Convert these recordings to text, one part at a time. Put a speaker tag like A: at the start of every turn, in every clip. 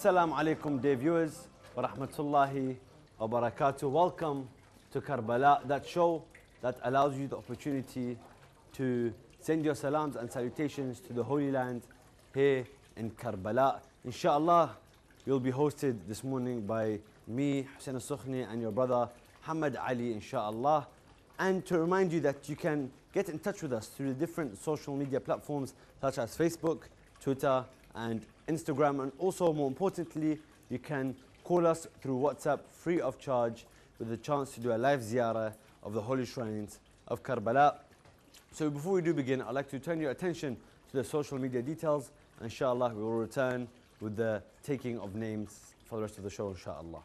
A: Assalamu alaikum, dear viewers, wa rahmatullahi wa barakatuh. Welcome to Karbala, that show that allows you the opportunity to send your salams and salutations to the Holy Land here in Karbala. Inshallah, you'll be hosted this morning by me, Hussein al-Sukhni, and your brother Hamad Ali, inshallah. And to remind you that you can get in touch with us through the different social media platforms such as Facebook, Twitter, and Instagram. And also, more importantly, you can call us through WhatsApp free of charge with a chance to do a live ziyarah of the holy shrines of Karbala. So before we do begin, I'd like to turn your attention to the social media details. Inshallah, we will return with the taking of names for the rest of the show, inshallah.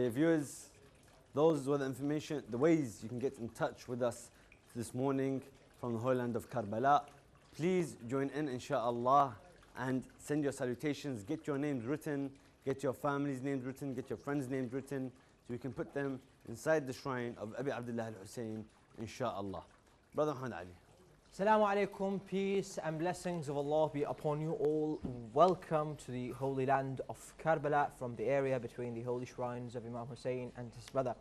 A: Dear viewers, those were the information, the ways you can get in touch with us this morning from the Holy Land of Karbala. Please join in, inshallah, and send your salutations. Get your names written, get your family's names written, get your friends' names written, so we can put them inside the shrine of Abi Abdullah al Hussein, inshallah. Brother Muhammad Ali.
B: Assalamu alaikum, peace and blessings of Allah be upon you all. Welcome to the holy land of Karbala from the area between the holy shrines of Imam Hussein and his brother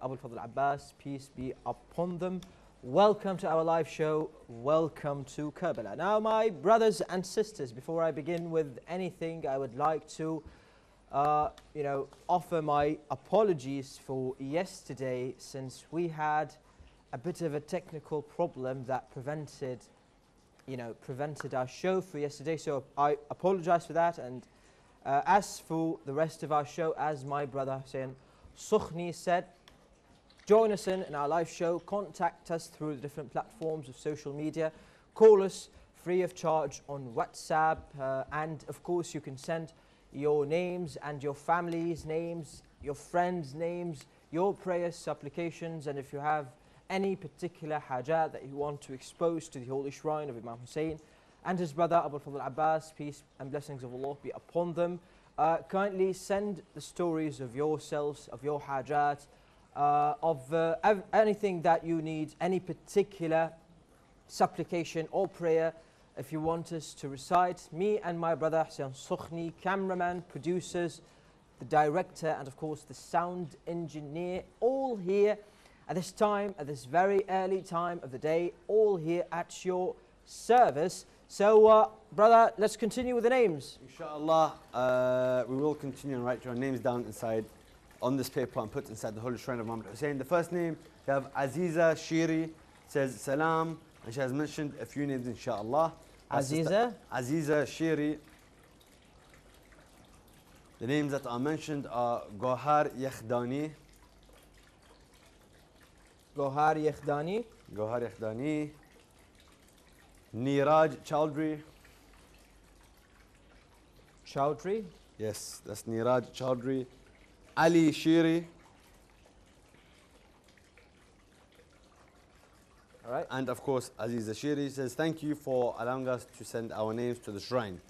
B: Abu Fadl Abbas. Peace be upon them. Welcome to our live show. Welcome to Karbala. Now, my brothers and sisters, before I begin with anything, I would like to, uh, you know, offer my apologies for yesterday since we had a bit of a technical problem that prevented, you know, prevented our show for yesterday. So I apologize for that. And uh, as for the rest of our show, as my brother Hussein Sukhni said, join us in, in our live show. Contact us through the different platforms of social media. Call us free of charge on WhatsApp. Uh, and of course, you can send your names and your family's names, your friends' names, your prayers, supplications, and if you have any particular hajat that you want to expose to the holy shrine of Imam Hussein and his brother Abu Fadl Abbas, peace and blessings of Allah be upon them. Uh, kindly send the stories of yourselves, of your hajat, uh, of uh, anything that you need, any particular supplication or prayer. If you want us to recite, me and my brother Hussein Sukhni, cameraman, producers, the director, and of course the sound engineer, all here at this time, at this very early time of the day, all here at your service. So, uh, brother, let's continue with the names.
A: Inshallah, uh, we will continue and write your names down inside on this paper and put inside the holy shrine of Muhammad Hussein. The first name, we have Aziza Shiri, says Salam, and she has mentioned a few names, inshallah. Sister- Aziza Shiri. The names that are mentioned are Gohar Yakhdani,
B: Gohar Yakhdani,
A: Gohar Yakhdani, Niraj Chowdhury.
B: Chowdhury,
A: Yes, that's Niraj Chowdhury. Ali Shiri.
B: all right.
A: And of course, Aziza Shiri says, Thank you for allowing us to send our names to the shrine.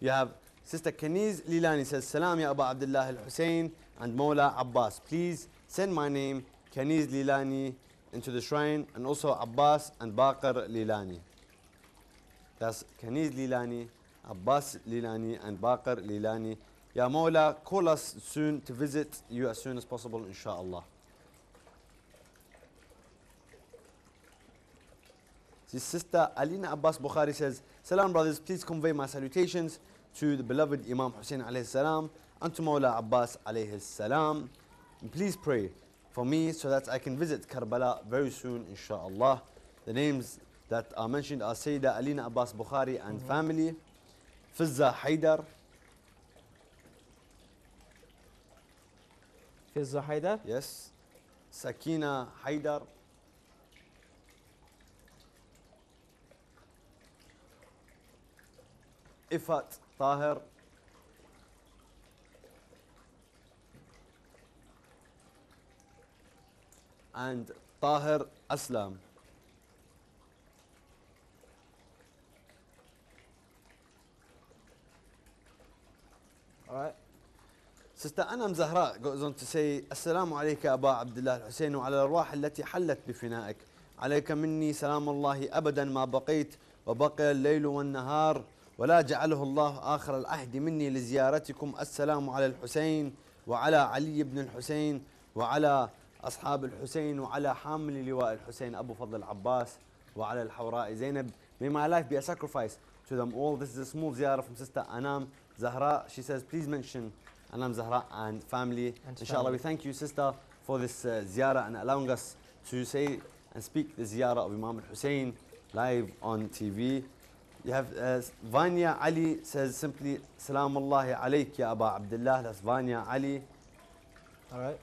A: You have Sister Kaniz Lilani says, Salam ya Abu Abdullah al Hussein and Mola Abbas. Please send my name, Kaniz Lilani, into the shrine and also Abbas and Baqir Lilani. That's Kaniz Lilani, Abbas Lilani, and Baqir Lilani. Ya Mola, call us soon to visit you as soon as possible, inshallah. His sister Alina Abbas Bukhari says, Salam brothers, please convey my salutations to the beloved Imam Hussein alayhi salam and to Mawla Abbas alayhi salam. Please pray for me so that I can visit Karbala very soon, inshallah. The names that are mentioned are Sayyida Alina Abbas Bukhari and family, Fizza Haidar,
B: Fizza Haidar,
A: yes, Sakina Haidar, Ifat Tahir. And Tahir Aslam.
B: Alright.
A: Sister Anam Zahra goes on to say عليك أبا عبد الله الحسين وعلى الأرواح التي حلت بفنائك عليك مني سلام الله أبدا ما بقيت وبقي الليل والنهار ولا جعله الله آخر العهد مني لزيارتكم السلام على الحسين وعلى علي بن الحسين وعلى أصحاب الحسين وعلى حامل لواء الحسين أبو فضل العباس وعلى الحوراء زينب May my life be a sacrifice to them all. This is a small ziyarah from Sister Anam Zahra. She says, please mention Anam Zahra and family.
B: And
A: Inshallah,
B: family.
A: we thank you, Sister, for this uh, ziyarah and allowing us to say and speak the ziyarah of Imam al-Hussein live on TV. You have uh, Vanya Ali says simply, Salam Allahi alayk ya Aba Abdullah. That's Vanya Ali.
B: Alright.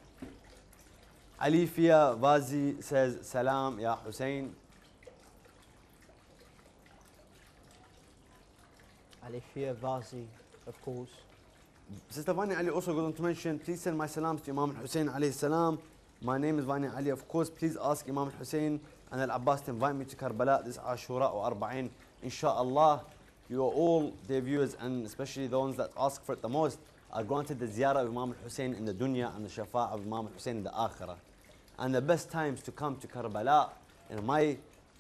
A: Alifia Vazi says, Salam ya Hussein.
B: Alifia Vazi, of course.
A: Sister Vani Ali also goes on to mention, please send my salams to Imam al-Hussein alayhi salam. My name is Vani Ali. Of course, please ask Imam al-Hussein and al-Abbas to invite me to Karbala this Ashura or Arba'in. Inshallah, you are all their viewers and especially the ones that ask for it the most are granted the ziyarah of Imam al-Hussein in the dunya and the shafa of Imam al-Hussein in the akhirah. And the best times to come to Karbala, in my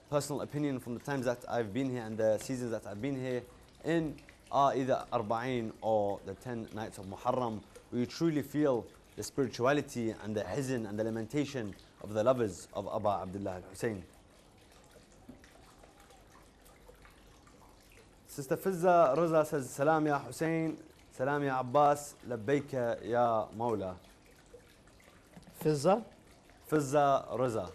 A: personal opinion from the times that I've been here and the seasons that I've been here in are either Arba'in or the 10 nights of Muharram where you truly feel the spirituality and the hizn and the lamentation of the lovers of Abba Abdullah al-Hussein. Sister Fizza Raza says, Salam ya Hussein, Salam ya Abbas, Labbaika ya Mawla.
B: Fizza.
A: Fizza Raza.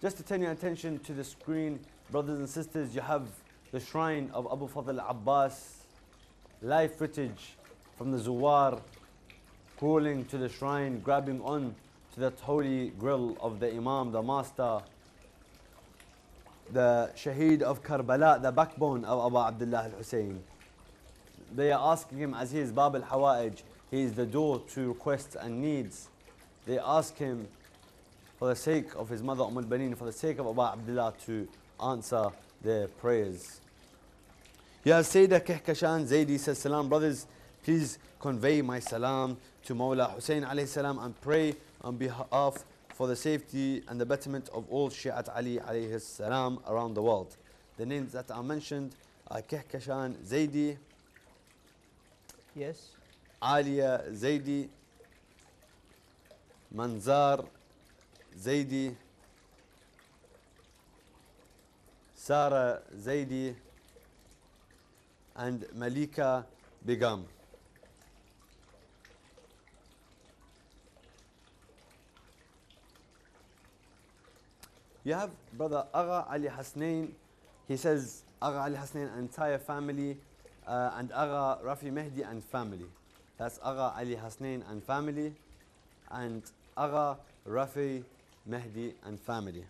A: Just to turn your attention to the screen, brothers and sisters, you have the shrine of Abu Fadl Abbas, live footage from the Zuwar crawling to the shrine, grabbing on to that holy grill of the Imam, the Master, the Shaheed of Karbala, the backbone of Abu Abdullah al Hussein. They are asking him, as he is Bab al Hawa'ij, he is the door to requests and needs. They ask him, for the sake of his mother Umm al-Banin, for the sake of Abu Abdullah to answer their prayers. Ya Sayyidah Kehkashan Zaidi says, Salam brothers, please convey my salam to Mawla Hussein alayhi salam and pray on behalf for the safety and the betterment of all Shi'at Ali alayhi salam around the world. The names that are mentioned are Kehkashan Zaidi,
B: Yes.
A: Alia Zaidi, Manzar Zaidi, Sarah Zaidi, and Malika Begum. You have brother Agha Ali Hasnain. He says Agha Ali Hasnain entire family uh, and Agha Rafi Mehdi and family. That's Agha Ali Hasnain and family and Agha Rafi Mehdi and family.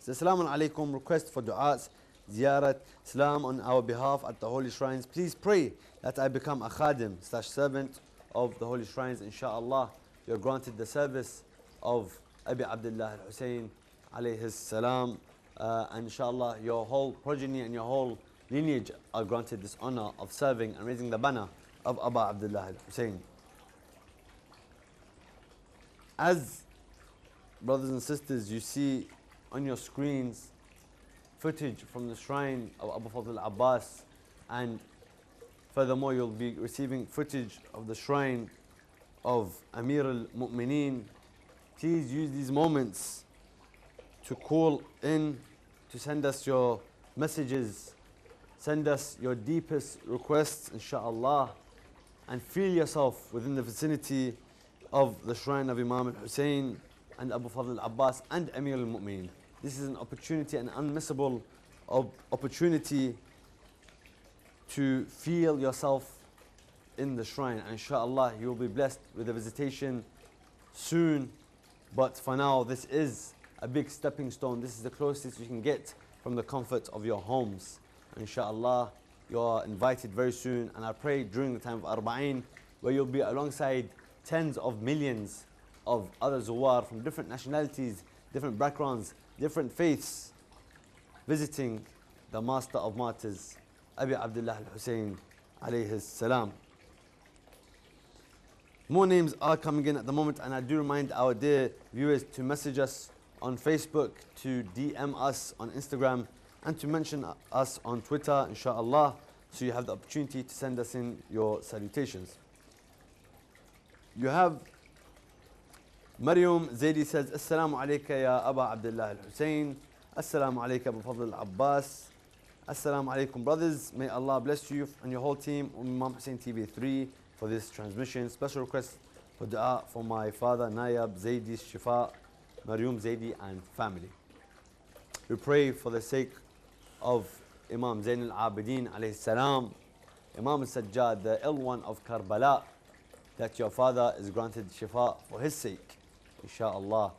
A: So, Assalamu alaikum. Request for du'as, ziyarat, salam on our behalf at the holy shrines. Please pray that I become a khadim slash servant of the holy shrines. Inshallah, you're granted the service of Abi Abdullah al Hussein alayhi salam. Uh, and inshallah, your whole progeny and your whole lineage are granted this honor of serving and raising the banner of Abu Abdullah al Hussein. As brothers and sisters, you see on your screens footage from the shrine of Abu Fadl Abbas and furthermore you'll be receiving footage of the shrine of Amir al-Mu'mineen. Please use these moments to call in, to send us your messages, send us your deepest requests, inshallah, and feel yourself within the vicinity of the shrine of Imam al-Hussein and Abu Fadl al-Abbas and Amir al-Mu'mineen. This is an opportunity, an unmissable op- opportunity to feel yourself in the shrine. And inshallah, you will be blessed with a visitation soon. But for now, this is a big stepping stone. This is the closest you can get from the comfort of your homes. Inshallah, you are invited very soon. And I pray during the time of Arba'in, where you'll be alongside tens of millions of other Zawar from different nationalities, different backgrounds, different faiths, visiting the Master of Martyrs, Abi Abdullah al Hussein, alayhi salam. More names are coming in at the moment, and I do remind our dear viewers to message us on Facebook, to DM us on Instagram, and to mention us on Twitter, inshallah, so you have the opportunity to send us in your salutations. You have Mariam Zaidi says, Assalamu alayka ya Aba Abdullah al Hussein. Assalamu alayka Abu Fadl al Abbas. Assalamu alaikum, brothers. May Allah bless you and your whole team on Imam Hussein TV3 for this transmission. Special request for dua for my father, Nayab Zaidi Shifa, Mariam Zaidi, and family. We pray for the sake of Imam Zain al Abidin, alayhi salam, Imam Sajjad, the ill one of Karbala, that your father is granted Shifa for his sake, inshallah.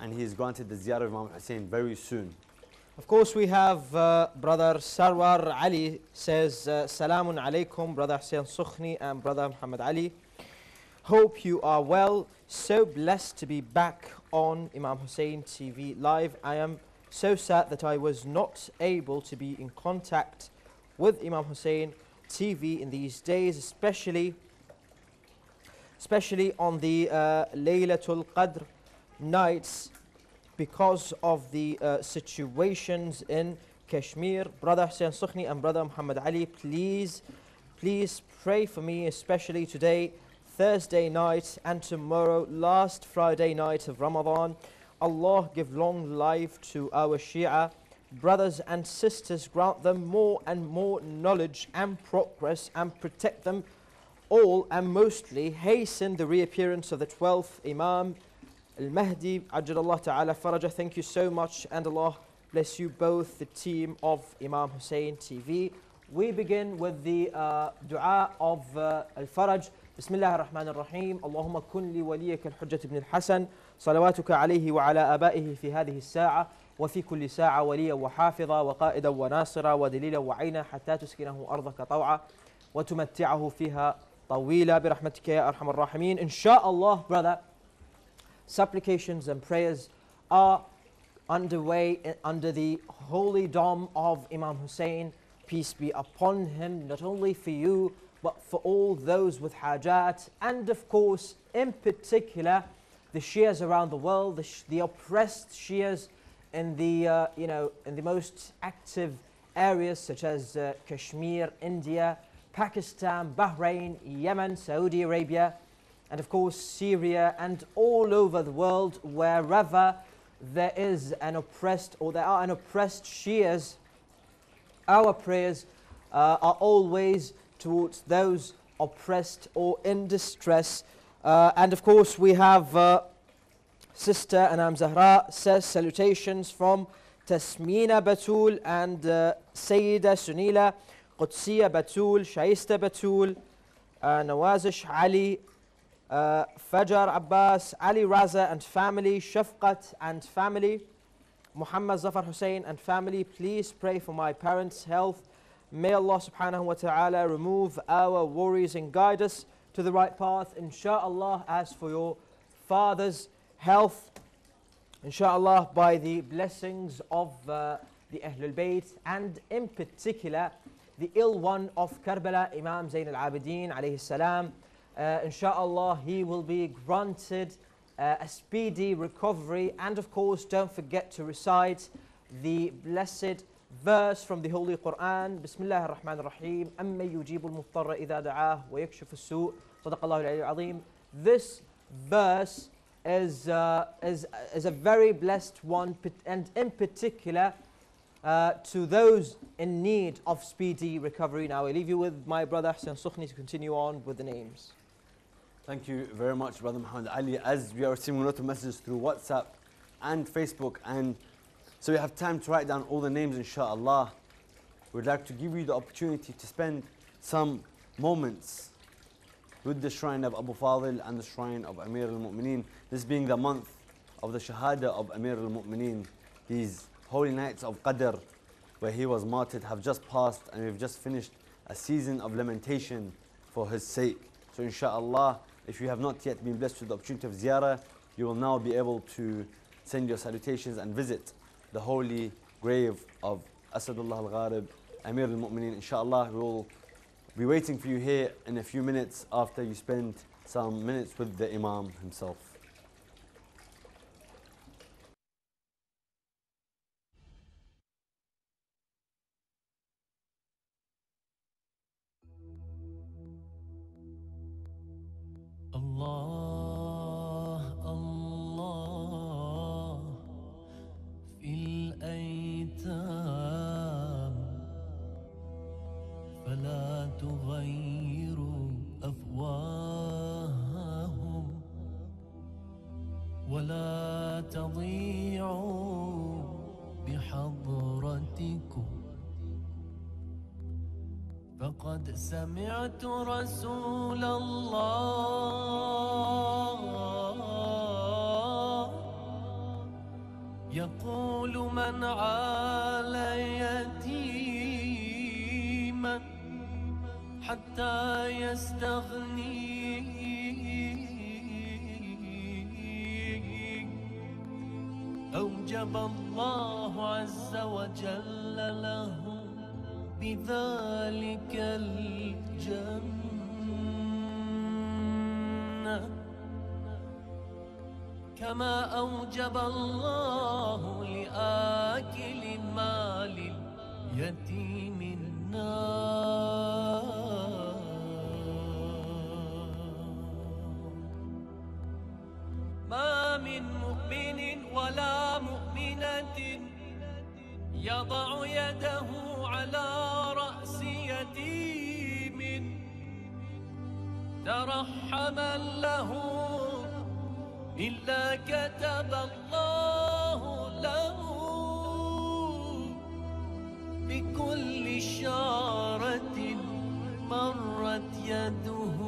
A: And he is granted the ziyarah of Imam Hussein very soon.
B: Of course, we have uh, brother Sarwar Ali says, uh, Salamun alaikum, brother Hussein Sukhni and brother Muhammad Ali. Hope you are well. So blessed to be back on Imam Hussein TV live. I am so sad that I was not able to be in contact with Imam Hussein TV in these days, especially especially on the uh, Laylatul Qadr nights because of the uh, situations in Kashmir. Brother Hussein Sukhni and Brother Muhammad Ali, please, please pray for me, especially today, Thursday night, and tomorrow, last Friday night of Ramadan. Allah give long life to our Shia brothers and sisters, grant them more and more knowledge and progress, and protect them all, and mostly hasten the reappearance of the 12th Imam Al-Mahdi, Ajjalallah Ta'ala Faraja, thank you so much and Allah bless you both, the team of Imam Hussein TV. We begin with the uh, dua of uh, Al-Faraj. بسم الله الرحمن الرحيم اللهم كن لي وليك الحجة بن الحسن صلواتك عليه وعلى آبائه في هذه الساعة وفي كل ساعة وليا وحافظا وقائدا وناصرا ودليلا وعينا حتى تسكنه أرضك طوعا وتمتعه فيها طويلا برحمتك يا أرحم الراحمين إن شاء الله brother supplications and prayers are underway i- under the holy dome of Imam Hussein. Peace be upon him, not only for you, but for all those with hajat, and of course, in particular, the Shias around the world, the, sh- the oppressed Shias in the, uh, you know, in the most active areas such as uh, Kashmir, India, Pakistan, Bahrain, Yemen, Saudi Arabia, and of course Syria and all over the world wherever there is an oppressed or there are an oppressed Shias our prayers uh, are always towards those oppressed or in distress. Uh, and of course we have uh, sister Anam Zahra says salutations from Tasmina Batul and uh, Sayyida Sunila Shaista Batul uh, Nawazish Ali uh, Fajar Abbas, Ali Raza and family, Shafqat and family, Muhammad Zafar Hussein and family. Please pray for my parents' health. May Allah subhanahu wa ta'ala remove our worries and guide us to the right path. Insha'Allah, as for your father's health, Insha'Allah, by the blessings of uh, the Ahlul Bayt and in particular the ill one of Karbala, Imam Zain al Abidin alayhi salam. Uh, inshallah, he will be granted uh, a speedy recovery. And of course, don't forget to recite the blessed verse from the Holy Quran. Bismillah ar-Rahman ar-Rahim. أَمَّن يُجِيبُ الْمُضْطَرَّ إِذَا دَعَاهُ وَيَكْشِفُ السُّوءَ صدق الله العلي العظيم. This verse is, uh, is, is a very blessed one, pat- and in particular, uh, to those in need of speedy recovery. Now, I leave you with my brother Hussein Sukhni to continue on with the names.
A: Thank you very much, Brother Muhammad Ali. As we are receiving a lot of messages through WhatsApp and Facebook, and so we have time to write down all the names, inshallah. We'd like to give you the opportunity to spend some moments with the shrine of Abu Fadil and the shrine of Amir al Mu'mineen. This being the month of the Shahada of Amir al Mu'mineen, these holy nights of Qadr, where he was martyred have just passed and we've just finished a season of lamentation for his sake. So inshallah, if you have not yet been blessed with the opportunity of ziyarah, you will now be able to send your salutations and visit the holy grave of Asadullah al-Gharib, Amir al-Mu'mineen. Inshallah, we will be waiting for you here in a few minutes after you spend some minutes with the Imam himself.
C: بذلك الجنة. كما أوجب الله لآكل مال اليتيم النار ما من مؤمن ولا مؤمنة يضع يده على رأس يتيم. ترحما له إلا كتب الله له بكل شارة مرت يده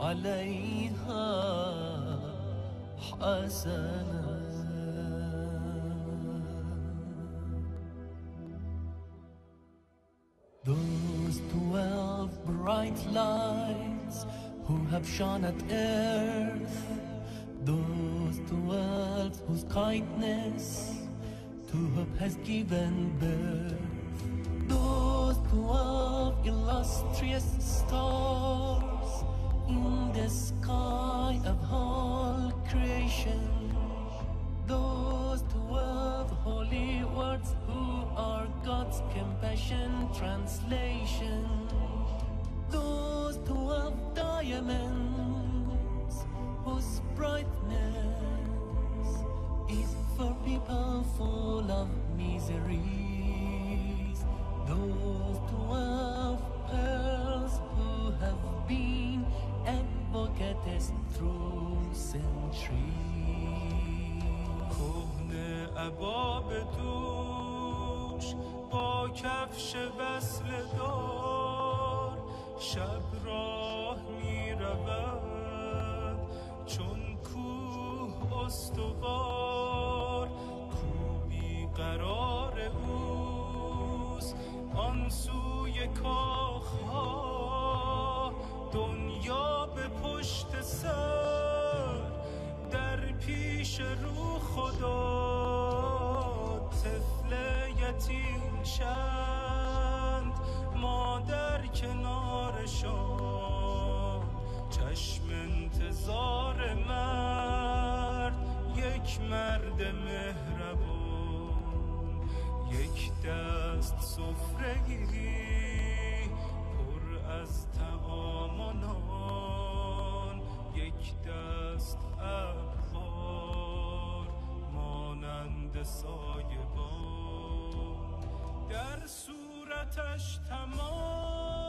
C: عليها حسنة bright lights who have shone at earth, those twelve whose kindness to hope has given birth, those twelve illustrious stars in the sky of all creation. Those twelve holy words who are God's compassion translation Those twelve diamonds whose brightness is for people full of miseries. Those twelve pearls who have been advocates through centuries.
D: کهنه عباب دوش با کفش وصل دار شب راه می رود چون کوه استوار کوبی قرار اوست. آن سوی کاخها دنیا به پشت سر در پیش رو خدا طفل یتیم چند مرد مهربان یک دست سفره گیری پر از طعام و نان. یک دست ابخار مانند سایبان. در صورتش تمام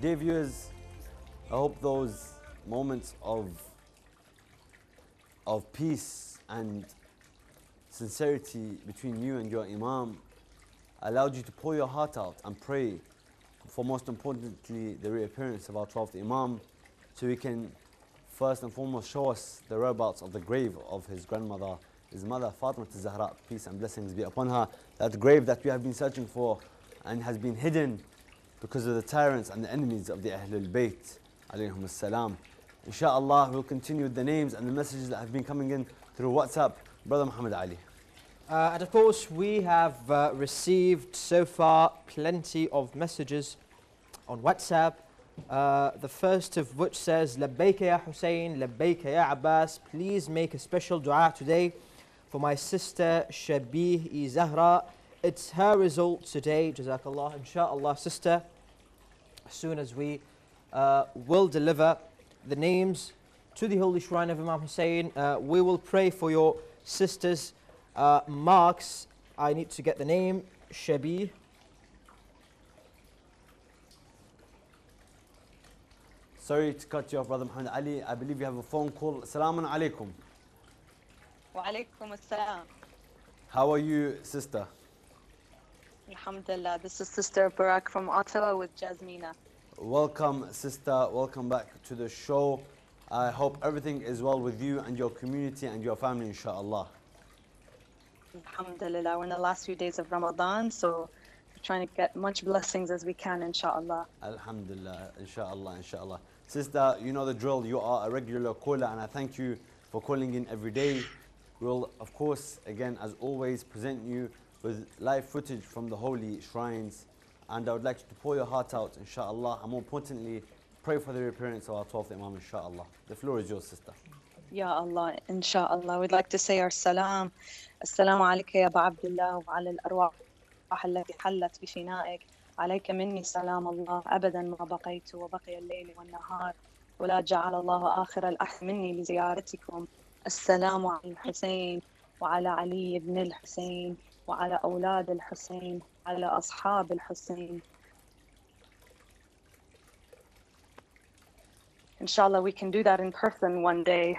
A: Dear viewers, I hope those moments of, of peace and sincerity between you and your Imam allowed you to pour your heart out and pray for most importantly the reappearance of our 12th Imam so he can first and foremost show us the whereabouts of the grave of his grandmother, his mother Fatima Zahra, peace and blessings be upon her, that grave that we have been searching for and has been hidden because of the tyrants and the enemies of the Ahlul Bayt alayhim salam. Inshallah, we'll continue with the names and the messages that have been coming in through WhatsApp. Brother Muhammad Ali.
B: Uh, and of course, we have uh, received so far plenty of messages on WhatsApp. Uh, the first of which says, Labbaika ya Hussein, Labbaika ya Abbas. Please make a special dua today for my sister Shabih Zahra it's her result today, Jazakallah, inshallah, sister, as soon as we uh, will deliver the names to the holy shrine of Imam Hussein, uh, we will pray for your sister's uh, marks. I need to get the name, Shabi.
A: Sorry to cut you off, Brother Muhammad Ali. I believe you have a phone call. Assalamu alaikum.
E: Wa alaikum assalam.
A: How are you, sister?
E: Alhamdulillah. This is Sister Barak from Ottawa with Jasmina.
A: Welcome, sister. Welcome back to the show. I hope everything is well with you and your community and your family, inshallah.
E: Alhamdulillah. We're in the last few days of Ramadan, so we're trying to get as much blessings as we can, inshallah.
A: Alhamdulillah, inshallah, inshallah. Sister, you know the drill. You are a regular caller, and I thank you for calling in every day. We'll, of course, again, as always, present you with live footage from the holy shrines. And I would like you to pour your heart out, inshallah, and more importantly, pray for the reappearance of our 12th Imam, inshallah. The floor is yours, sister.
E: Ya Allah, inshallah. We'd like to say our salam. السلام عليك يا أبا عبد الله وعلى الأرواح التي حلت بفنائك عليك مني سلام الله أبدا ما بقيت وبقي الليل والنهار ولا جعل الله آخر الأحد مني لزيارتكم السلام على الحسين وعلى علي بن الحسين وعلى أولاد الحسين على أصحاب الحسين Inshallah, we can do that in person one day.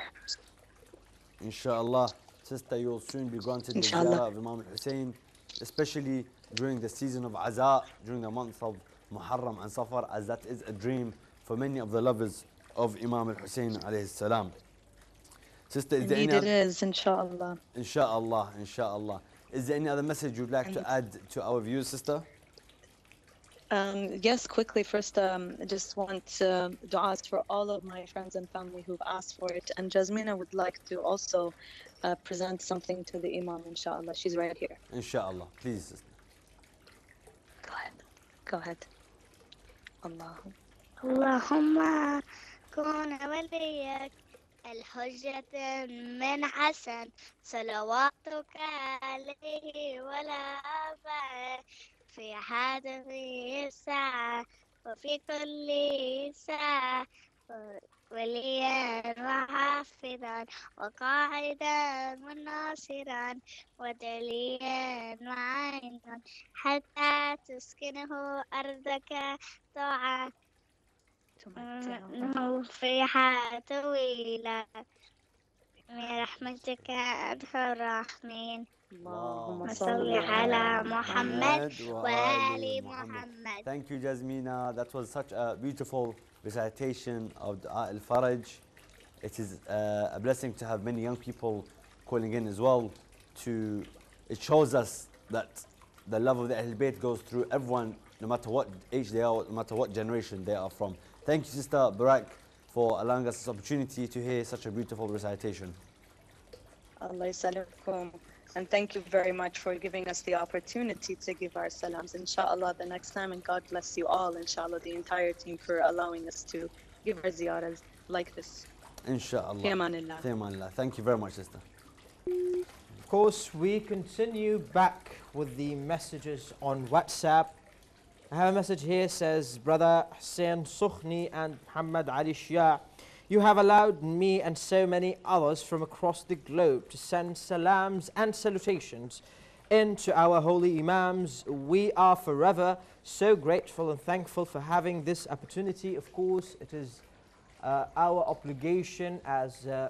A: Inshallah, sister, you'll soon be granted the ziyarah of Imam Hussein, especially during the season of Aza, during the month of Muharram and Safar, as that is a dream for many of the lovers of Imam Hussein alayhi salam. Sister, is there
E: Indeed,
A: any
E: it is, inshallah.
A: inshallah, inshallah. Is there any other message you'd like to add to our viewers, sister?
E: Um, yes, quickly. First, um, I just want uh, du'as for all of my friends and family who've asked for it. And Jasmina would like to also uh, present something to the Imam, inshallah. She's right here.
A: Inshallah, please, sister.
E: Go ahead. Go ahead. Allahu.
F: اللهم كن وليك الحجة من حسن صلواتك عليه ولا أبع في هذه الساعة وفي كل ساعة. وليا وحافظا وقاعدا وناصرا ودليا وعينا حتى تسكنه أرضك طوعا. إنه فيها طويلة برحمتك أرحم الراحمين
E: اللهم
F: وصل على محمد وآل محمد
A: Thank you, Jasmina. That was such a beautiful recitation of Dua al Faraj. It is uh, a blessing to have many young people calling in as well. To it shows us that the love of the Ahl Bayt goes through everyone, no matter what age they are, no matter what generation they are from. Thank you, Sister Barak, for allowing us this opportunity to hear such a beautiful recitation.
E: Allah yasalukum. And thank you very much for giving us the opportunity to give our salams. Inshallah, the next time, and God bless you all, inshallah, the entire team for allowing us to give our ziyaras like this.
A: Inshallah. Fi amanillah. Thank you very much, Sister.
B: Of course, we continue back with the messages on WhatsApp. I have a message here says, Brother Hussein Sukhni and Muhammad Ali Shia, you have allowed me and so many others from across the globe to send salams and salutations into our holy Imams. We are forever so grateful and thankful for having this opportunity. Of course, it is uh, our obligation as uh,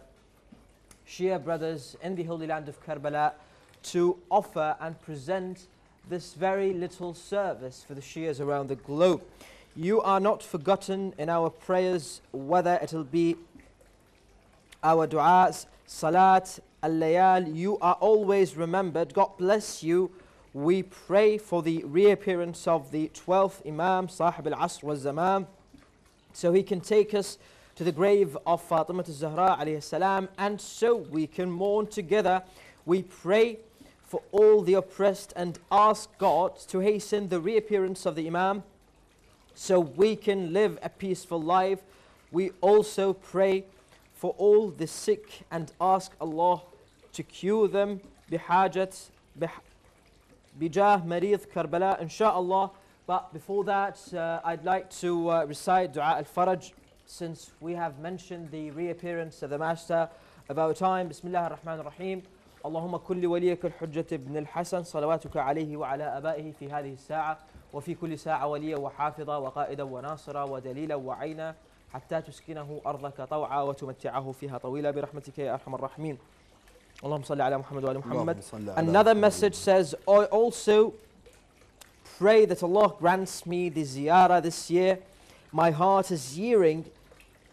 B: Shia brothers in the holy land of Karbala to offer and present this very little service for the Shias around the globe. You are not forgotten in our prayers, whether it'll be our du'as, salat, al-layal, you are always remembered. God bless you. We pray for the reappearance of the 12th Imam, Sahib al-Asr wal-Zaman, so he can take us to the grave of Fatima al-Zahra salam, and so we can mourn together. We pray for all the oppressed and ask God to hasten the reappearance of the Imam so we can live a peaceful life. We also pray for all the sick and ask Allah to cure them بحاجة بح- بجاه مريض كربلاء inshallah. But before that, uh, I'd like to uh, recite Dua al-Faraj since we have mentioned the reappearance of the Master of our time. بسم الله الرحمن الرحيم. اللهم كل وليك الحجة ابن الحسن صلواتك عليه وعلى أبائه في هذه الساعة وفي كل ساعة وليا وحافظا وقائدا وناصرا ودليلا وعينا حتى تسكنه أرضك طوعا وتمتعه فيها طويلا برحمتك يا أرحم الراحمين. اللهم صل على محمد وآل محمد. Another message says, I also pray that Allah grants me the ziyarah this year. My heart is yearning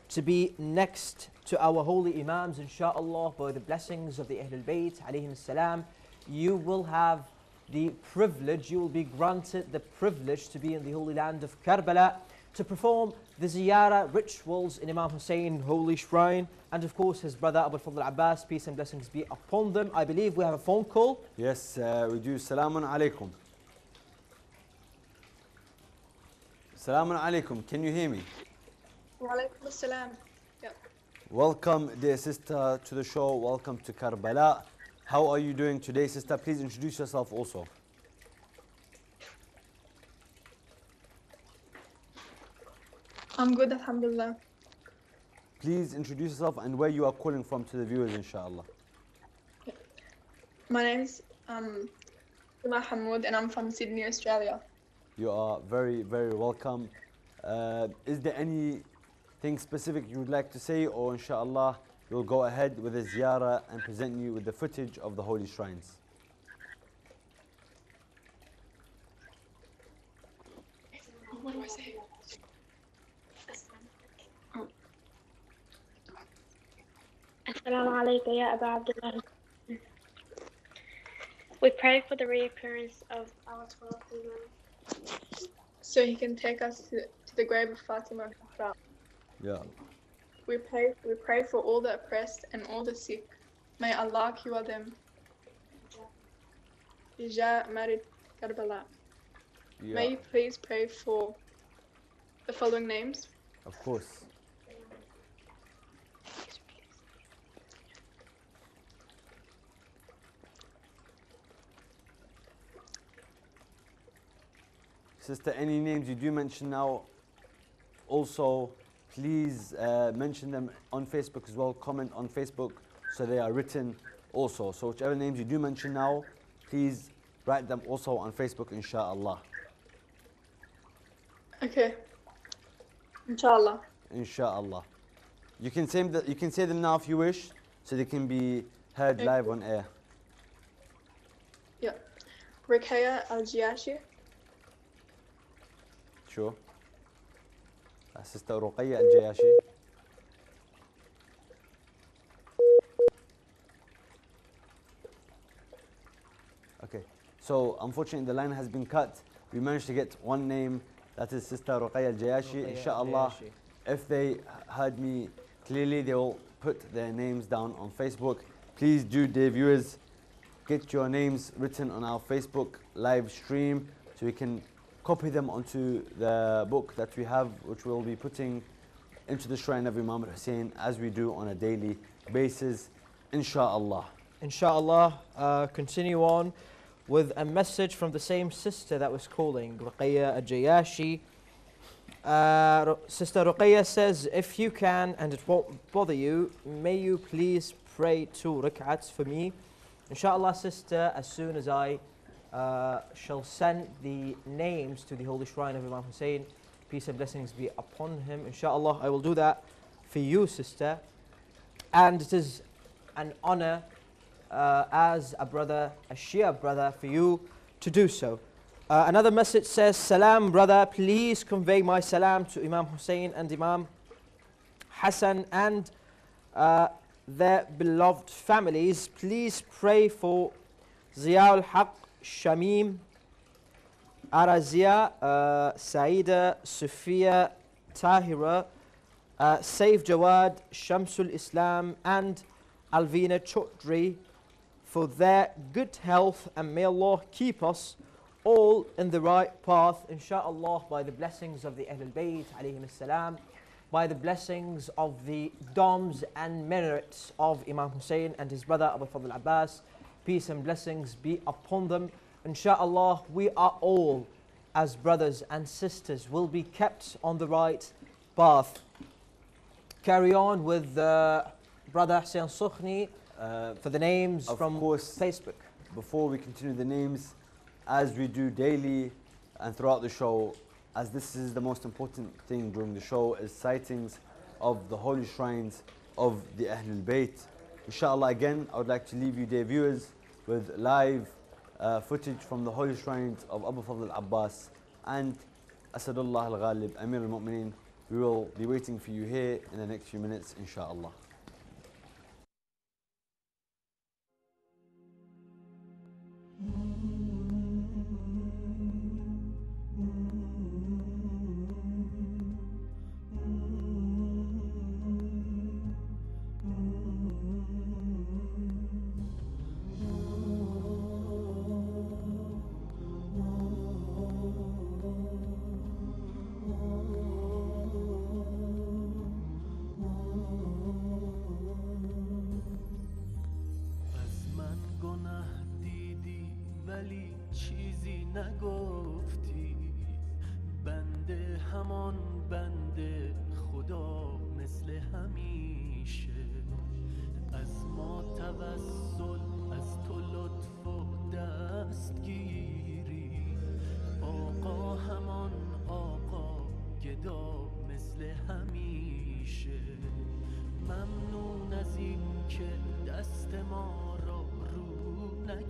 B: to be next to our holy Imams, inshallah, by the blessings of the Ahlul Bayt, alayhim salam. You will have the privilege, you will be granted the privilege to be in the holy land of Karbala to perform the ziyarah rituals in Imam Hussein holy shrine and of course his brother Abu Fadl Abbas peace and blessings be upon them I believe we have a phone call
A: Yes, uh, we do. Salamun alaikum. Salamun alaikum. Can you hear me?
G: Walaikum assalam.
A: Welcome, dear sister, to the show. Welcome to Karbala. How are you doing today, sister? Please introduce yourself also.
G: I'm good, alhamdulillah.
A: Please introduce yourself and where you are calling from to the viewers, inshallah.
G: My name's um, Umar Hamoud and I'm from Sydney, Australia.
A: You are very, very welcome. Uh, is there anything specific you would like to say, or inshallah, we'll go ahead with the ziyarah and present you with the footage of the holy shrines?
G: What do I?
H: Assalamu alaikum, ya Abu Abdullah. We pray for the reappearance of our 12th Imam.
G: So he can take us to, to the grave of Fatima al-Zahra.
A: Yeah.
G: We pray, we pray for all the oppressed and all the sick. May Allah cure them. Bija Marid Karbala. May you please pray for the following names.
A: of course. Sister, any names you do mention now, also please uh, mention them on Facebook as well. Comment on Facebook so they are written also. So whichever names you do mention now, please write them also on Facebook, inshallah.
G: Okay. Inshallah.
A: Inshallah. You can say them, you can say them now if you wish, so they can be heard
G: Okay.
A: live on air.
G: Yeah. Ruqayya Al-Jayashi.
A: Sure. Sister Ruqayya Al-Jayashi. Okay. So unfortunately the line has been cut. We managed to get one name. That is Sister Ruqayya Al-Jayashi. Inshallah. If they heard me clearly, they will put their names down on Facebook. Please do, dear viewers, get your names written on our Facebook live stream so we can copy them onto the book that we have, which we'll be putting into the shrine of Imam Hussein as we do on a daily basis, inshallah.
B: inshallah uh, continue on with a message from the same sister that was calling Ruqayya Ajayashi uh, Sister Ruqayya says if you can and it won't bother you may you please pray two rak'ats for me inshallah sister as soon as I uh, shall send the names to the holy shrine of Imam Hussein peace and blessings be upon him inshallah I will do that for you sister and it is an honor uh, as a brother, a Shia brother, for you to do so. Uh, another message says, Salam, brother, please convey my salam to Imam Hussein and Imam Hassan and uh, their beloved families. Please pray for Ziaul Haq, Shamim, Arazia, uh, Saida, Sophia, Tahira, uh, Saif Jawad, Shamsul Islam, and Alvina Chaudhry for their good health and may Allah keep us all in the right path, inshaAllah, by the blessings of the Ahlul Bayt, alayhim salam, by the blessings of the doms and merits of Imam Hussein and his brother Abu Fadl Abbas. Peace and blessings be upon them. Inshallah, we are all, as brothers and sisters, will be kept on the right path. Carry on with uh, brother Hussein Sukhni
A: Uh,
B: for the names from
A: course.
B: Facebook.
A: before we continue the names, as we do daily and throughout the show, as this is the most important thing during the show, is sightings of the holy shrines of the Ahlul Bayt. Inshallah, again, I would like to leave you, dear viewers, with live uh, footage from the holy shrines of Abu Fadl al-Abbas and Asadullah Al Ghalib, Amir Al Mu'mineen. We will be waiting for you here in the next few minutes, inshallah.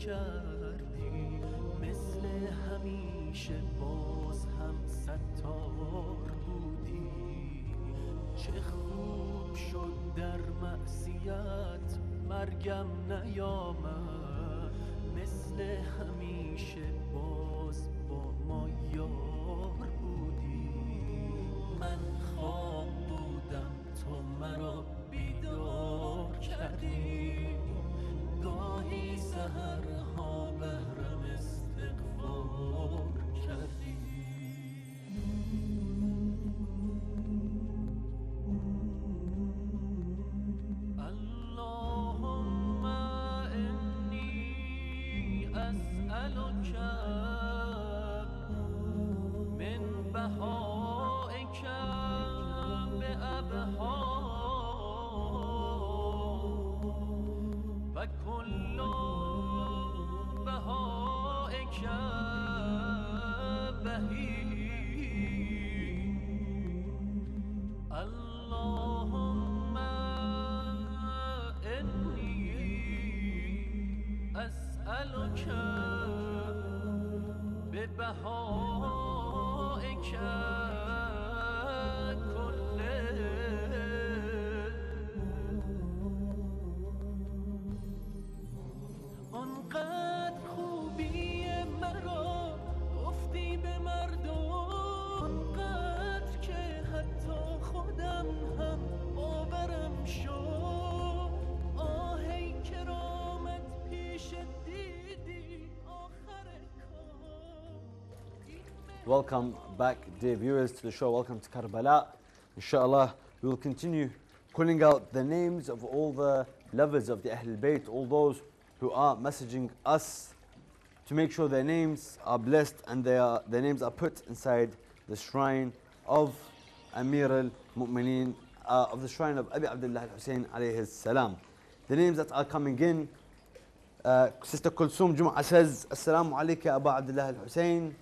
C: رو نکردی مثل همیشه باز هم ستار بودی. چه خوب شد در معصیت مرگم نیامد. مثل همیشه باز با ما یار کرد به
A: Welcome back, dear viewers, to the show. Welcome to Karbala. Inshallah, we will continue calling out the names of all the lovers of the Ahlul Bayt, all those who are messaging us to make sure their names are blessed and they are, their names are put inside the shrine of Amir al Mu'mineen, uh, of the shrine of Abi Abdullah al Hussein alayhi salam. The names that are coming in, uh, Sister Kulsum Jum'a says, Assalamu alaikum Abu Abdullah al Hussein.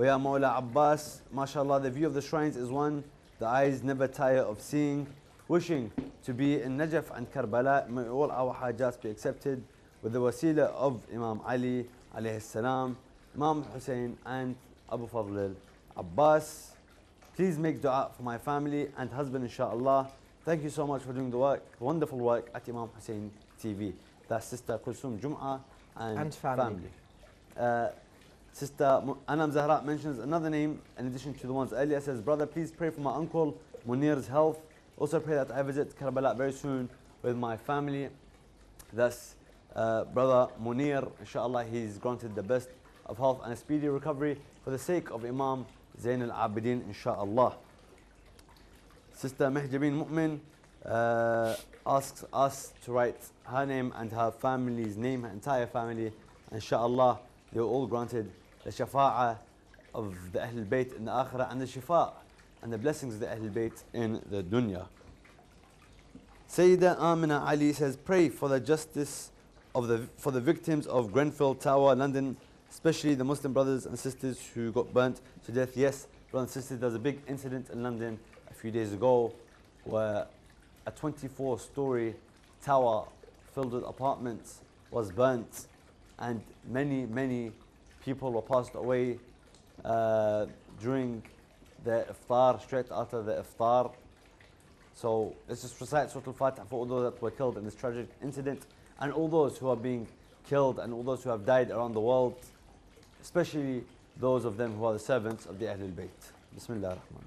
A: ويا مولا عباس ما شاء الله the view of the shrines is one the eyes never tire of seeing wishing to be in Najaf and Karbala. May all our hajats be accepted with the wasila of Imam Ali alayhi salam, Imam Hussein and Abu Fadl Abbas. Please make dua for my family and husband inshallah. Thank you so much for doing the work, wonderful work at Imam Hussein TV. That's Sister Kulsum Jum'ah and,
B: And family.
A: Uh, Sister Anam Zahra mentions another name in addition to the ones earlier. Says, Brother, please pray for my uncle Munir's health. Also pray that I visit Karbala very soon with my family. Thus, uh, Brother Munir, inshallah, he's granted the best of health and a speedy recovery for the sake of Imam Zain al Abidin, inshallah. Sister Mehjabin Mu'min uh, asks us to write her name and her family's name, her entire family. Inshallah, they were all granted the shafa'ah of the Ahlul Bayt in the Akhirah and the shifa and the blessings of the Ahlul Bayt in the dunya. Sayyida Amina Ali says, pray for the justice of the, for the victims of Grenfell Tower, London, especially the Muslim brothers and sisters who got burnt to death. Yes, brothers and sisters, there was a big incident in London a few days ago where a 24 story tower filled with apartments was burnt and many, many people were passed away uh, during the iftar, straight after the iftar. So let's just recite Surah Al-Fatiha for all those that were killed in this tragic incident and all those who are being killed and all those who have died around the world, especially those of them who are the servants of the Ahlul Bayt. Bismillah ar-Rahman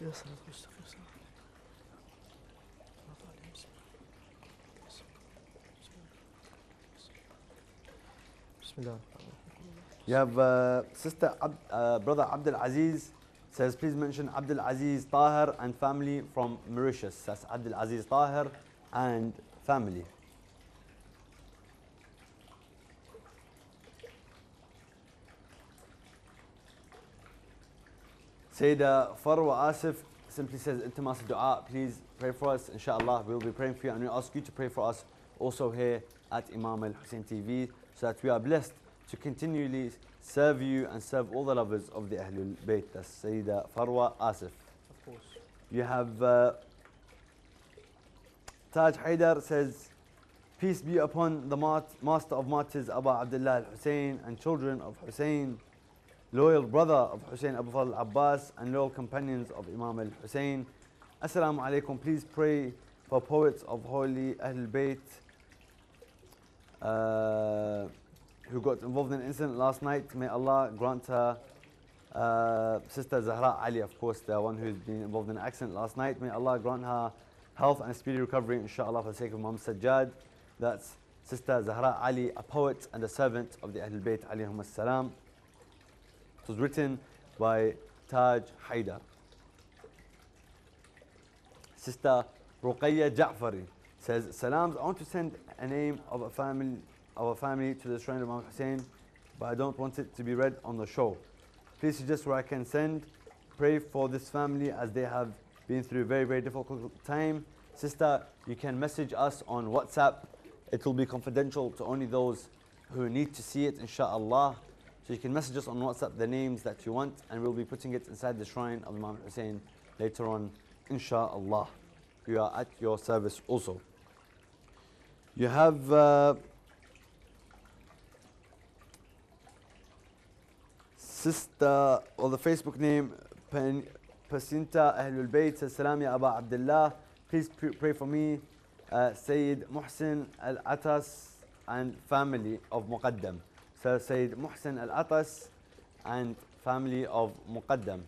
A: ar-Rahim. You have uh, sister, Ab- uh, brother Abdul Aziz says, please mention Abdul Aziz Tahir and family from Mauritius. That's Abdul Aziz Tahir and family. Sayyida Farwa Asif simply says, Iltimas dua, please pray for us. Inshallah, we will be praying for you and we ask you to pray for us also here at Imam Al Hussein TV so that we are blessed to continually serve you and serve all the lovers of the Ahlul Bayt. That's Sayyida Farwa Asif.
B: Of course.
A: You have uh, Taj Haidar says, Peace be upon the mart- master of martyrs Abu Abdullah al Hussein and children of Hussein, loyal brother of Hussein Abu Fadl Abbas, and loyal companions of Imam al Hussein. Assalamu alaikum. Please pray for poets of holy Ahlul Bayt uh, who got involved in an incident last night. May Allah grant her uh, Sister Zahra Ali, of course, the one who's been involved in an accident last night. May Allah grant her health and speedy recovery, inshallah, for the sake of Imam Sajjad. That's Sister Zahra Ali, a poet and a servant of the Ahlul Bayt, alayhum salam. It was written by Taj Haidar. Sister Ruqayya Ja'fari says, Salams, I want to send a name of a family of a family to the shrine of Imam Hussein, but I don't want it to be read on the show. Please suggest where I can send. Pray for this family as they have been through a very, very difficult time. Sister, you can message us on WhatsApp. It will be confidential to only those who need to see it, inshallah. So you can message us on WhatsApp the names that you want, and we'll be putting it inside the shrine of Imam Hussein later on, inshallah. We are at your service also. You have uh, sister, or the Facebook name, Pasinta Ahlul Bayt says, Salam ya Aba Abdullah. Please pray for me, uh, Sayyid Muhsin Al Atas and family of Muqaddam. So Sayyid Muhsin Al Atas and family of Muqaddam.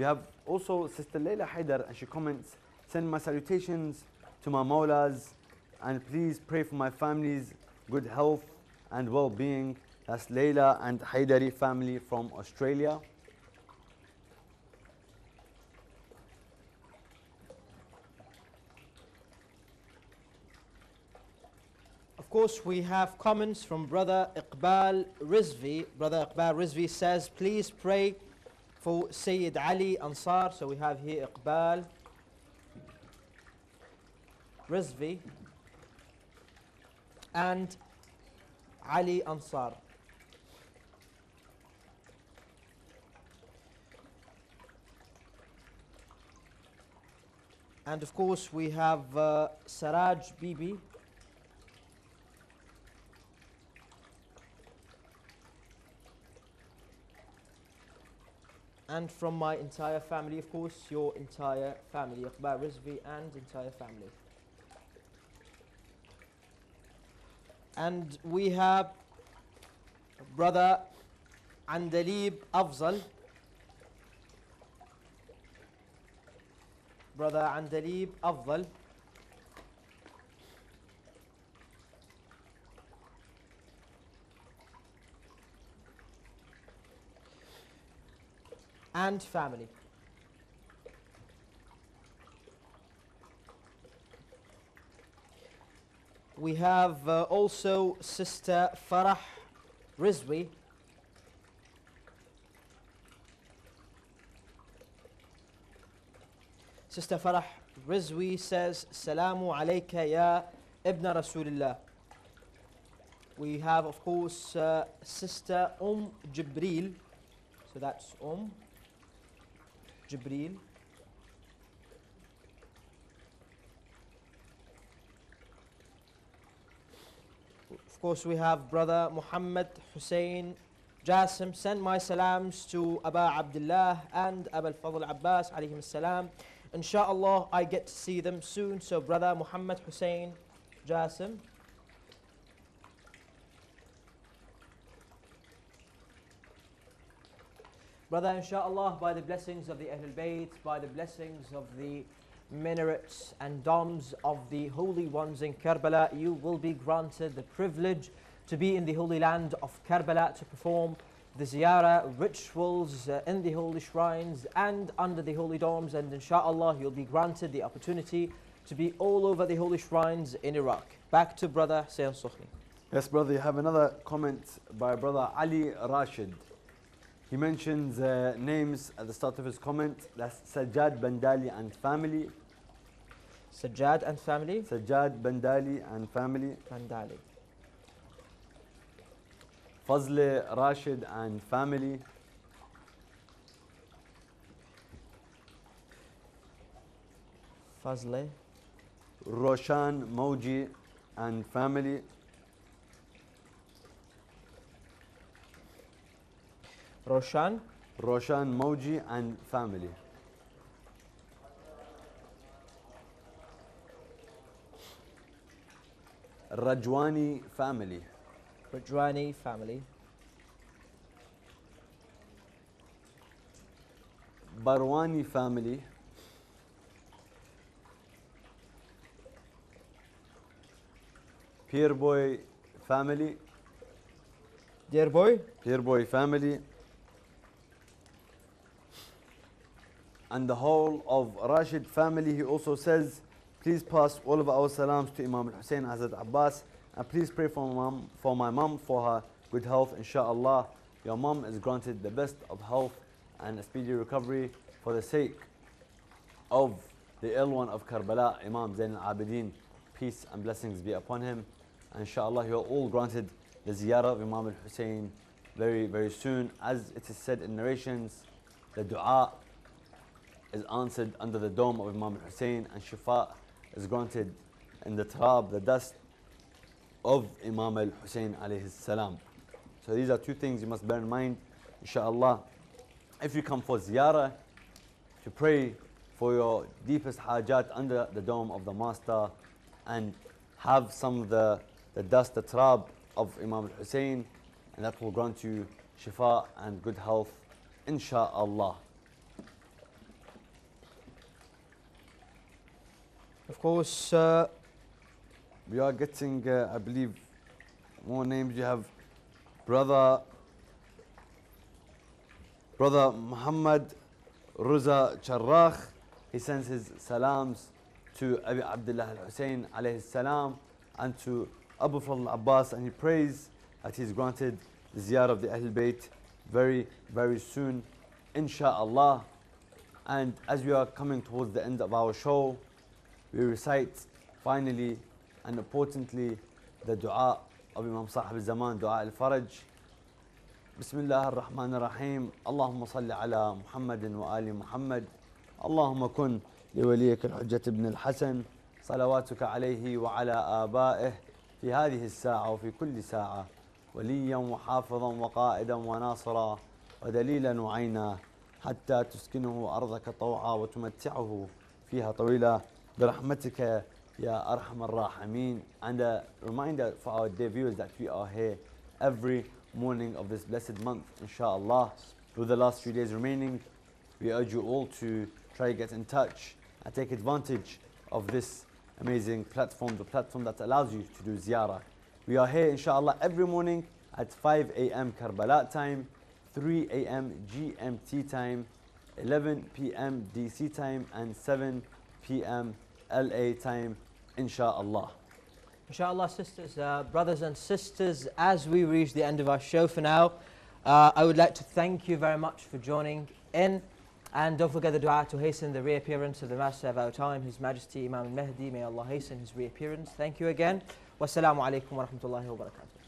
A: You have also Sister Leila Haidar, and she comments, send my salutations to my Maulas, and please pray for my family's good health and well-being. That's Leila and Haidari family from Australia.
B: Of course, we have comments from Brother Iqbal Rizvi. Brother Iqbal Rizvi says, please pray for Sayyid Ali Ansar. So we have here Iqbal Rizvi. and Ali Ansar. And of course, we have uh, Saraj Bibi. And from my entire family, of course, your entire family, Akbar Rizvi and entire family. And we have brother Andalib Afzal. Brother Andalib Afzal. And family. We have uh, also Sister Farah Rizwi. Sister Farah Rizwi says, Salamu alayka ya Ibn Rasulillah. We have, of course, uh, Sister Umm Jibril. So that's Umm Of course, we have brother Muhammad Hussein Jasim. Send my salams to Aba Abdullah and Aba al-Fadl Abbas alayhim salam. Inshallah, I get to see them soon. So, brother Muhammad Hussein Jasim. Brother, inshallah, by the blessings of the Ahlul Bayt, by the blessings of the minarets and domes of the holy ones in Karbala, you will be granted the privilege to be in the holy land of Karbala to perform the ziyarah rituals uh, in the holy shrines and under the holy domes. And inshallah, you'll be granted the opportunity to be all over the holy shrines in Iraq. Back to brother Sayyid Sukhni.
A: Yes, brother, you have another comment by brother Ali Rashid. He mentions uh, names at the start of his comment. That's Sajjad Bandali and family.
B: Sajjad and family.
A: Sajjad Bandali and family.
B: Bandali.
A: Fazle Rashid and family.
B: Fazle.
A: Roshan Moji and family.
B: Roshan.
A: Roshan Moji and family. Rajwani family.
B: Rajwani family.
A: Barwani family. Peerbhoy family.
B: Dear boy.
A: Peerbhoy family. And the whole of Rashid family, he also says, please pass all of our salams to Imam Hussein Hazrat Abbas and please pray for my mom, for my mom for her good health, inshallah. Your mom is granted the best of health and a speedy recovery for the sake of the ill one of Karbala, Imam Zain al-Abidin. Peace and blessings be upon him. And inshallah, you are all granted the ziyarah of Imam al-Hussein very, very soon. As it is said in narrations, the dua is answered under the dome of Imam al-Hussein and shifa is granted in the trab, the dust of Imam al-Hussein alayhi salam. So these are two things you must bear in mind, inshallah. If you come for ziyarah, to pray for your deepest hajat under the dome of the Master and have some of the, the dust, the trab of Imam al-Hussein and that will grant you shifa and good health, inshallah.
B: Course, uh,
A: We are getting, uh, I believe, more names. You have brother, brother Muhammad Ruza Charrakh. He sends his salams to Abi Abdullah al-Hussein alayhi salam and to Abu Fadl Abbas and he prays that he's granted the ziyarah of the Ahl Bayt very, very soon, insha'Allah. And as we are coming towards the end of our show, we recite finally and importantly the dua of Imam Sahib al-Zaman, dua al-Faraj. بسم الله الرحمن الرحيم اللهم صل على محمد وآل محمد اللهم كن لوليك الحجة بن الحسن صلواتك عليه وعلى آبائه في هذه الساعة وفي كل ساعة وليا وحافظا وقائدا وناصرا ودليلا وعينا حتى تسكنه أرضك طوعا وتمتعه فيها طويلة برحمتك يا أرحم الراحمين and a reminder for our dear viewers that we are here every morning of this blessed month inshallah with the last few days remaining we urge you all to try to get in touch and take advantage of this amazing platform the platform that allows you to do ziyarah we are here inshallah every morning at 5 a.m. Karbala time 3 a.m. GMT time 11 p.m. DC time and 7 p.m. LA time inshallah
B: Inshallah, sisters, uh, brothers and sisters, as we reach the end of our show for now, uh, I would like to thank you very much for joining in. And don't forget the dua to hasten the reappearance of the Master of our time, His Majesty Imam al-Mahdi. May Allah hasten his reappearance. Thank you again. Wassalamu alaikum wa rahmatullahi wa barakatuh.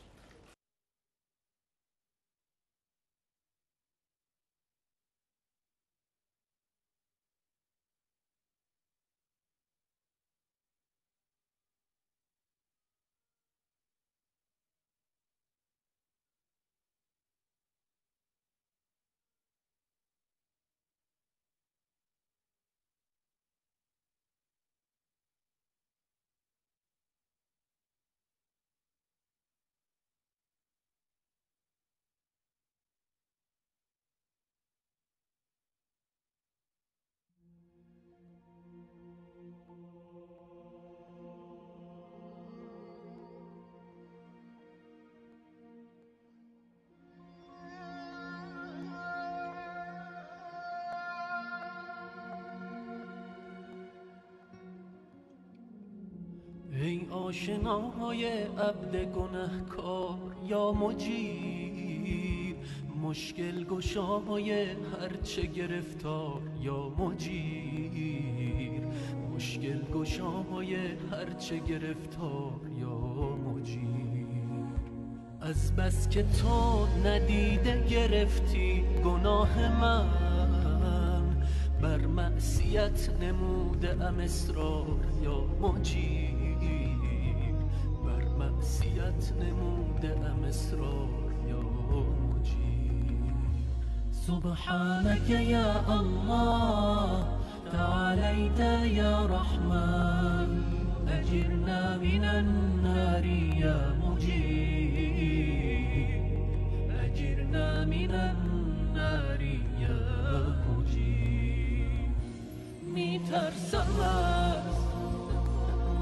C: ای آشناهای عبد گنهکار یا مجیر مشکل گشای هرچه گرفتار یا مجیر مشکل گشای هرچه گرفتار یا مجیر از بس که تو ندیده گرفتی گناه من بر معصیت نموده ام اصرار یا مجیر معصیت نموده ام اصرار یا سبحانك يا الله تعاليت يا رحمن. أجرنا من النار يا مجير أجرنا من النار يا مجير میترسم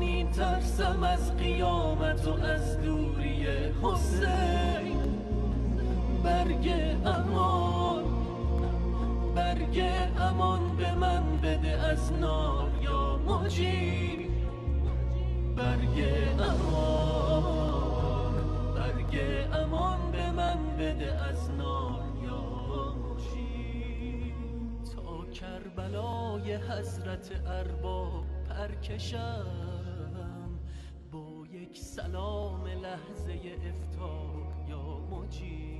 C: میترسم از قیامت و از دوری حسین. برگ امان برگ امان به من بده از نار یا مجیر. برگ امان برگ امان به من بده از نار یا مجیر. تا کربلای حضرت ارباب پرکشم یک سلام لحظه افطار یا مجیب.